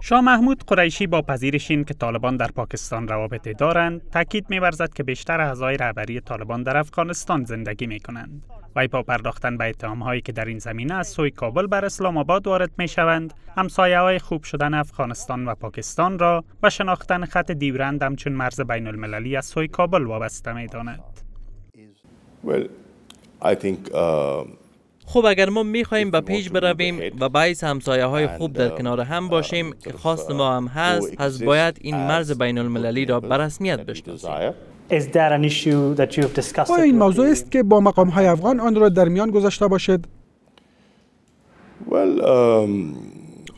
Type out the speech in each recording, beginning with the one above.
شاه محمود قریشی با پذیرش این که طالبان در پاکستان روابطی دارند تاکید می‌ورزد که بیشتر اعضای رهبری طالبان در افغانستان زندگی می کنند وی با پرداختن به هایی که در این زمینه از سوی کابل بر اسلام آباد وارد می شوند همسایه های خوب شدن افغانستان و پاکستان را و شناختن خط دیورند همچون مرز بین المللی از سوی کابل وابسته می داند. خب اگر ما می‌خواهیم به پیش برویم و باعث همسایه های خوب در کنار هم باشیم که خواست ما هم هست پس باید این مرز بین المللی را به رسمیت بشناسیم آیا این موضوع است که با مقام های افغان آن را در میان گذاشته باشد؟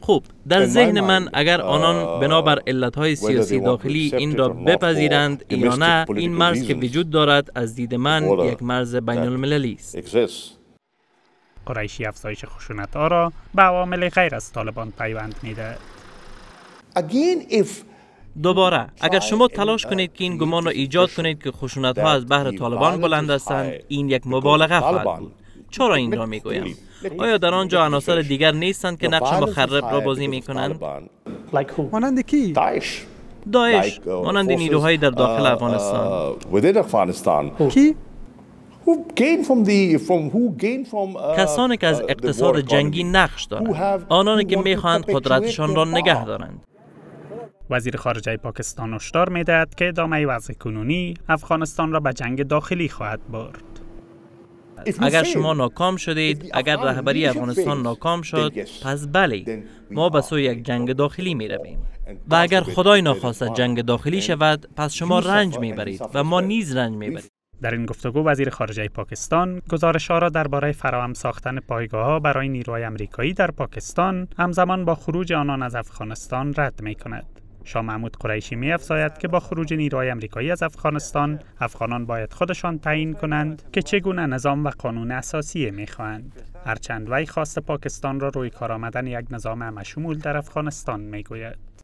خوب در ذهن من اگر آنان بنابر علتهای سیاسی داخلی این را بپذیرند یا نه این مرز که وجود دارد از دید من یک مرز بین المللی است. قریشی افزایش خشونت ها را به عوامل غیر از طالبان پیوند میده. دوباره اگر شما تلاش کنید که این گمان را ایجاد کنید که خشونت ها از بحر طالبان بلند هستند این یک مبالغه خواهد بود. چرا این را می‌گویم؟ آیا در آنجا عناصر دیگر نیستند که نقش مخرب را بازی می کنند مانند کی؟ داعش مانند نیروهایی در داخل uh, افغانستان. کی؟ Uh, کسانی که از اقتصاد جنگی نقش دارند. آنانی که می‌خواهند قدرتشان را نگه دارند. وزیر خارجه پاکستان هشدار می‌دهد که ادامه وضع کنونی افغانستان را به جنگ داخلی خواهد برد. اگر شما ناکام شدید اگر رهبری افغانستان ناکام شد پس بله ما به سوی یک جنگ داخلی می رویم و اگر خدای ناخواسته جنگ داخلی شود پس شما رنج می برید و ما نیز رنج می برید در این گفتگو وزیر خارجه پاکستان گزارش ها را درباره فراهم ساختن پایگاه ها برای نیروهای امریکایی در پاکستان همزمان با خروج آنان از افغانستان رد می کند. شاه محمود قریشی می افزاید که با خروج نیروهای امریکایی از افغانستان افغانان باید خودشان تعیین کنند که چگونه نظام و قانون اساسی می خواهند. هرچند وی خواست پاکستان را روی کار آمدن یک نظام همشمول در افغانستان می گوید.